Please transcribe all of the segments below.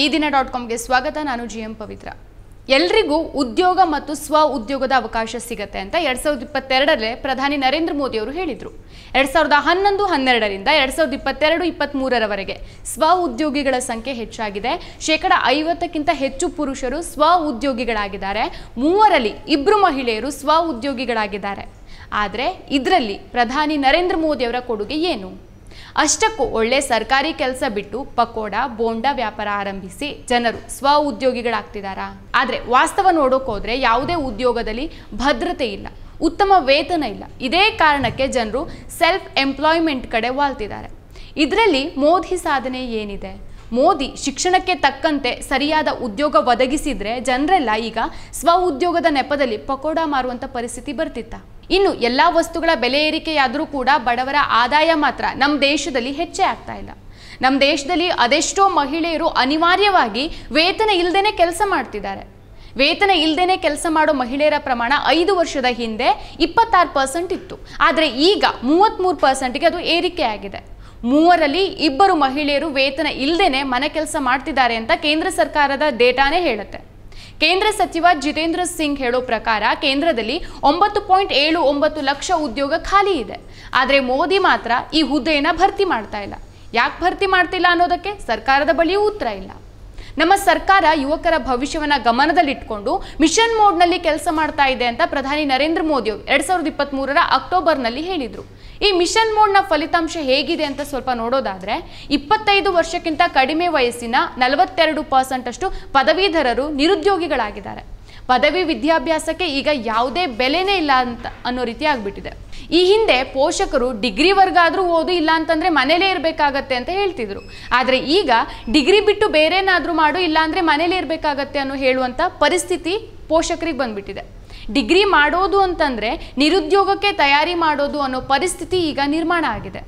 ಈ ದಿನ ಡಾಟ್ ಕಾಮ್ಗೆ ಸ್ವಾಗತ. ನಾನು ಜಿ ಎಂ ಪವಿತ್ರ. ಎಲ್ರಿಗೂ ಉದ್ಯೋಗ ಮತ್ತು ಸ್ವ ಉದ್ಯೋಗದ ಅವಕಾಶ ಸಿಗತ್ತೆ ಅಂತ ಎರಡ್ ಸಾವಿರದ ಇಪ್ಪತ್ತೆರಡರಲ್ಲೇ ಪ್ರಧಾನಿ ನರೇಂದ್ರ ಮೋದಿ ಅವರು ಹೇಳಿದರು. ಎರಡ್ ಸಾವಿರದ ಹನ್ನೊಂದು, ಹನ್ನೆರಡರಿಂದ ಎರಡ್ ಸಾವಿರದ ಇಪ್ಪತ್ತೆರಡು ಇಪ್ಪತ್ತ್ಮೂರರವರೆಗೆ ಸ್ವ ಉದ್ಯೋಗಿಗಳ ಸಂಖ್ಯೆ ಹೆಚ್ಚಾಗಿದೆ. ಶೇಕಡ ಐವತ್ತಕ್ಕಿಂತ ಹೆಚ್ಚು ಪುರುಷರು ಸ್ವ ಉದ್ಯೋಗಿಗಳಾಗಿದ್ದಾರೆ. ಮೂವರಲ್ಲಿ ಇಬ್ಬರು ಮಹಿಳೆಯರು ಸ್ವ ಉದ್ಯೋಗಿಗಳಾಗಿದ್ದಾರೆ. ಆದರೆ ಇದರಲ್ಲಿ ಪ್ರಧಾನಿ ನರೇಂದ್ರ ಮೋದಿಯವರ ಕೊಡುಗೆ ಏನು? ಅಷ್ಟಕ್ಕೂ ಒಳ್ಳೆ ಸರ್ಕಾರಿ ಕೆಲಸ ಬಿಟ್ಟು ಪಕೋಡ, ಬೋಂಡ ವ್ಯಾಪಾರ ಆರಂಭಿಸಿ ಜನರು ಸ್ವ ಉದ್ಯೋಗಿಗಳಾಗ್ತಿದ್ದಾರಾ ಆದರೆ ವಾಸ್ತವ ನೋಡೋಕೋದ್ರೆ ಯಾವುದೇ ಉದ್ಯೋಗದಲ್ಲಿ ಭದ್ರತೆ ಇಲ್ಲ, ಉತ್ತಮ ವೇತನ ಇಲ್ಲ. ಇದೇ ಕಾರಣಕ್ಕೆ ಜನರು ಸೆಲ್ಫ್ ಎಂಪ್ಲಾಯ್ಮೆಂಟ್ ಕಡೆ ವಾಲ್ತಿದ್ದಾರೆ ಇದರಲ್ಲಿ ಮೋದಿ ಸಾಧನೆ ಏನಿದೆ? ಮೋದಿ ಶಿಕ್ಷಣಕ್ಕೆ ತಕ್ಕಂತೆ ಸರಿಯಾದ ಉದ್ಯೋಗ ಒದಗಿಸಿದ್ರೆ ಜನರೆಲ್ಲ ಈಗ ಸ್ವ ಉದ್ಯೋಗದ ನೆಪದಲ್ಲಿ ಪಕೋಡ ಮಾರುವಂಥ ಪರಿಸ್ಥಿತಿ ಬರ್ತಿತ್ತ? ಇನ್ನು ಎಲ್ಲ ವಸ್ತುಗಳ ಬೆಲೆ ಏರಿಕೆಯಾದರೂ ಕೂಡ ಬಡವರ ಆದಾಯ ಮಾತ್ರ ನಮ್ಮ ದೇಶದಲ್ಲಿ ಹೆಚ್ಚೇ ಆಗ್ತಾ ಇಲ್ಲ. ನಮ್ಮ ದೇಶದಲ್ಲಿ ಅದೆಷ್ಟೋ ಮಹಿಳೆಯರು ಅನಿವಾರ್ಯವಾಗಿ ವೇತನ ಇಲ್ಲದೇನೆ ಕೆಲಸ ಮಾಡ್ತಿದ್ದಾರೆ. ವೇತನ ಇಲ್ಲದೇನೆ ಕೆಲಸ ಮಾಡೋ ಮಹಿಳೆಯರ ಪ್ರಮಾಣ ಐದು ವರ್ಷದ ಹಿಂದೆ ಇಪ್ಪತ್ತಾರು ಪರ್ಸೆಂಟ್ ಇತ್ತು. ಆದರೆ ಈಗ ಮೂವತ್ತ್ಮೂರು ಪರ್ಸೆಂಟ್ಗೆ ಅದು ಏರಿಕೆ ಆಗಿದೆ. ಮೂವರಲ್ಲಿ ಇಬ್ಬರು ಮಹಿಳೆಯರು ವೇತನ ಇಲ್ಲದೇನೆ ಮನೆ ಕೆಲಸ ಮಾಡ್ತಿದ್ದಾರೆ ಅಂತ ಕೇಂದ್ರ ಸರ್ಕಾರದ ಡೇಟಾನೇ ಹೇಳುತ್ತೆ. ಕೇಂದ್ರ ಸಚಿವ ಜಿತೇಂದ್ರ ಸಿಂಗ್ ಹೇಳೋ ಪ್ರಕಾರ ಕೇಂದ್ರದಲ್ಲಿ ಒಂಬತ್ತು ಪಾಯಿಂಟ್ ಏಳು ಒಂಬತ್ತು ಲಕ್ಷ ಉದ್ಯೋಗ ಖಾಲಿ ಇದೆ. ಆದರೆ ಮೋದಿ ಮಾತ್ರ ಈ ಹುದ್ದೆಯನ್ನು ಭರ್ತಿ ಮಾಡ್ತಾ ಇಲ್ಲ. ಯಾಕೆ ಭರ್ತಿ ಮಾಡ್ತಿಲ್ಲ ಅನ್ನೋದಕ್ಕೆ ಸರ್ಕಾರದ ಬಳಿಯೂ ಉತ್ತರ ಇಲ್ಲ. ನಮ್ಮ ಸರ್ಕಾರ ಯುವಕರ ಭವಿಷ್ಯವನ್ನು ಗಮನದಲ್ಲಿಟ್ಟುಕೊಂಡು ಮಿಷನ್ ಮೋಡ್ನಲ್ಲಿ ಕೆಲಸ ಮಾಡ್ತಾ ಇದೆ ಅಂತ ಪ್ರಧಾನಿ ನರೇಂದ್ರ ಮೋದಿ ಅವರು ಎರಡ್ ಸಾವಿರದ ಇಪ್ಪತ್ತ್ ಮೂರರ ಅಕ್ಟೋಬರ್ನಲ್ಲಿ ಹೇಳಿದರು. ಈ ಮಿಷನ್ ಮೋಡ್ನ ಫಲಿತಾಂಶ ಹೇಗಿದೆ ಅಂತ ಸ್ವಲ್ಪ ನೋಡೋದಾದ್ರೆ, ಇಪ್ಪತ್ತೈದು ವರ್ಷಕ್ಕಿಂತ ಕಡಿಮೆ ವಯಸ್ಸಿನ ನಲವತ್ತೆರಡು ಪರ್ಸೆಂಟ್ ಅಷ್ಟು ಪದವೀಧರರು ನಿರುದ್ಯೋಗಿಗಳಾಗಿದ್ದಾರೆ. ಪದವಿ ವಿದ್ಯಾಭ್ಯಾಸಕ್ಕೆ ಈಗ ಯಾವುದೇ ಬೆಲೆನೇ ಇಲ್ಲ ಅಂತ ಅನ್ನೋ ರೀತಿ ಆಗಿಬಿಟ್ಟಿದೆ. ಈ ಹಿಂದೆ ಪೋಷಕರು ಡಿಗ್ರಿವರೆಗಾದ್ರೂ ಓದು ಇಲ್ಲ ಅಂತಂದರೆ ಮನೇಲೇ ಇರಬೇಕಾಗತ್ತೆ ಅಂತ ಹೇಳ್ತಿದ್ರು. ಆದರೆ ಈಗ ಡಿಗ್ರಿ ಬಿಟ್ಟು ಬೇರೇನಾದರೂ ಮಾಡು ಇಲ್ಲ ಅಂದರೆ ಮನೇಲೇ ಇರಬೇಕಾಗತ್ತೆ ಅನ್ನೋ ಹೇಳುವಂಥ ಪರಿಸ್ಥಿತಿ ಪೋಷಕರಿಗೆ ಬಂದ್ಬಿಟ್ಟಿದೆ. ಡಿಗ್ರಿ ಮಾಡೋದು ಅಂತಂದರೆ ನಿರುದ್ಯೋಗಕ್ಕೆ ತಯಾರಿ ಮಾಡೋದು ಅನ್ನೋ ಪರಿಸ್ಥಿತಿ ಈಗ ನಿರ್ಮಾಣ ಆಗಿದೆ.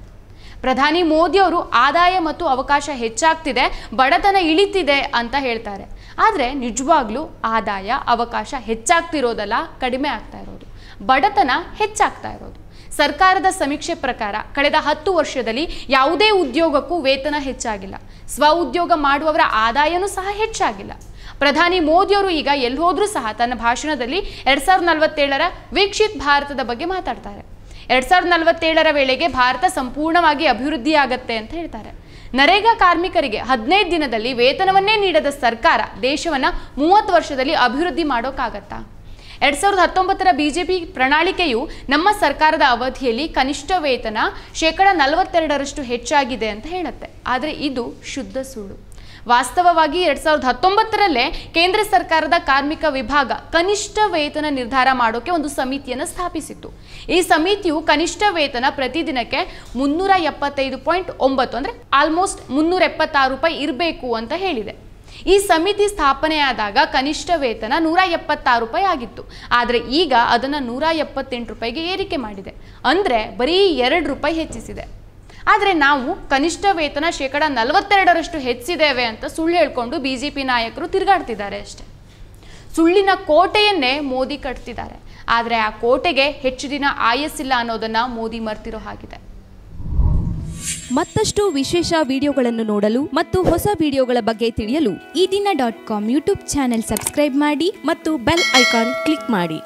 ಪ್ರಧಾನಿ ಮೋದಿ ಅವರು ಆದಾಯ ಮತ್ತು ಅವಕಾಶ ಹೆಚ್ಚಾಗ್ತಿದೆ, ಬಡತನ ಇಳಿತಿದೆ ಅಂತ ಹೇಳ್ತಾರೆ. ಆದರೆ ನಿಜವಾಗ್ಲೂ ಆದಾಯ, ಅವಕಾಶ ಹೆಚ್ಚಾಗ್ತಿರೋದಲ್ಲ, ಕಡಿಮೆ ಆಗ್ತಾ ಇರೋದು. ಬಡತನ ಹೆಚ್ಚಾಗ್ತಾ ಇರೋದು. ಸರ್ಕಾರದ ಸಮೀಕ್ಷೆ ಪ್ರಕಾರ ಕಳೆದ ಹತ್ತು ವರ್ಷದಲ್ಲಿ ಯಾವುದೇ ಉದ್ಯೋಗಕ್ಕೂ ವೇತನ ಹೆಚ್ಚಾಗಿಲ್ಲ. ಸ್ವ ಉದ್ಯೋಗ ಮಾಡುವವರ ಆದಾಯನೂ ಸಹ ಹೆಚ್ಚಾಗಿಲ್ಲ. ಪ್ರಧಾನಿ ಮೋದಿಯವರು ಈಗ ಎಲ್ಲೋದ್ರೂ ಸಹ ತನ್ನ ಭಾಷಣದಲ್ಲಿ ಎರಡ್ ಸಾವಿರದ ನಲವತ್ತೇಳರ ವೀಕ್ಷಿತ್ ಭಾರತದ ಬಗ್ಗೆ ಮಾತಾಡ್ತಾರೆ. ಎರಡ್ ಸಾವಿರದ ನಲವತ್ತೇಳರ ವೇಳೆಗೆ ಭಾರತ ಸಂಪೂರ್ಣವಾಗಿ ಅಭಿವೃದ್ಧಿ ಆಗತ್ತೆ ಅಂತ ಹೇಳ್ತಾರೆ. ನರೇಗಾ ಕಾರ್ಮಿಕರಿಗೆ ಹದಿನೈದು ದಿನದಲ್ಲಿ ವೇತನವನ್ನೇ ನೀಡದ ಸರ್ಕಾರ ದೇಶವನ್ನ ಮೂವತ್ತು ವರ್ಷದಲ್ಲಿ ಅಭಿವೃದ್ಧಿ ಮಾಡೋಕ್ಕಾಗತ್ತಾ? ಎರಡ್ ಸಾವಿರದ ಹತ್ತೊಂಬತ್ತರ ಬಿಜೆಪಿ ಪ್ರಣಾಳಿಕೆಯು ನಮ್ಮ ಸರ್ಕಾರದ ಅವಧಿಯಲ್ಲಿ ಕನಿಷ್ಠ ವೇತನ ಶೇಕಡ ನಲವತ್ತೆರಡರಷ್ಟು ಹೆಚ್ಚಾಗಿದೆ ಅಂತ ಹೇಳುತ್ತೆ. ಆದರೆ ಇದು ಶುದ್ಧ ಸುಳ್ಳು. ವಾಸ್ತವವಾಗಿ ಎರಡ್ ಸಾವಿರದ ಹತ್ತೊಂಬತ್ತರಲ್ಲೇ ಕೇಂದ್ರ ಸರ್ಕಾರದ ಕಾರ್ಮಿಕ ವಿಭಾಗ ಕನಿಷ್ಠ ವೇತನ ನಿರ್ಧಾರ ಮಾಡೋಕೆ ಒಂದು ಸಮಿತಿಯನ್ನು ಸ್ಥಾಪಿಸಿತ್ತು. ಈ ಸಮಿತಿಯು ಕನಿಷ್ಠ ವೇತನ ಪ್ರತಿದಿನಕ್ಕೆ ಮುನ್ನೂರ ಎಪ್ಪತ್ತೈದು ಪಾಯಿಂಟ್ ಒಂಬತ್ತು ಅಂದರೆ ಆಲ್ಮೋಸ್ಟ್ ಮುನ್ನೂರ ಎಪ್ಪತ್ತಾರು ರೂಪಾಯಿ ಇರಬೇಕು ಅಂತ ಹೇಳಿದೆ. ಈ ಸಮಿತಿ ಸ್ಥಾಪನೆಯಾದಾಗ ಕನಿಷ್ಠ ವೇತನ ನೂರ ಎಪ್ಪತ್ತಾರು ರೂಪಾಯಿ ಆಗಿತ್ತು. ಆದರೆ ಈಗ ಅದನ್ನು ನೂರ ಎಪ್ಪತ್ತೆಂಟು ರೂಪಾಯಿಗೆ ಏರಿಕೆ ಮಾಡಿದೆ. ಅಂದರೆ ಬರೀ ಎರಡು ರೂಪಾಯಿ ಹೆಚ್ಚಿಸಿದೆ. ಆದರೆ ನಾವು ಕನಿಷ್ಠ ವೇತನ ಶೇಕಡ ನಲವತ್ತೆರಡರಷ್ಟು ಹೆಚ್ಚಿದ್ದೇವೆ ಅಂತ ಸುಳ್ಳು ಹೇಳ್ಕೊಂಡು ಬಿ ಜೆ ಪಿ ನಾಯಕರು ತಿರುಗಾಡ್ತಿದ್ದಾರೆ ಅಷ್ಟೆ. ಸುಳ್ಳಿನ ಕೋಟೆಯನ್ನೇ ಮೋದಿ ಕಟ್ತಿದ್ದಾರೆ. ಆದರೆ ಆ ಕೋಟೆಗೆ ಹೆಚ್ಚು ದಿನ ಆಯಸ್ಸಿಲ್ಲ ಅನ್ನೋದನ್ನ ಮೋದಿ ಮರ್ತಿರೋ ಹಾಗಿದೆ. ಮತ್ತಷ್ಟು ವಿಶೇಷ ವಿಡಿಯೋಗಳನ್ನು ನೋಡಲು ಮತ್ತು ಹೊಸ ವಿಡಿಯೋಗಳ ಬಗ್ಗೆ ತಿಳಿಯಲು Ee Dina dot com YouTube channel subscribe ಮಾಡಿ ಮತ್ತು ಬೆಲ್ ಐಕಾನ್ ಕ್ಲಿಕ್ ಮಾಡಿ.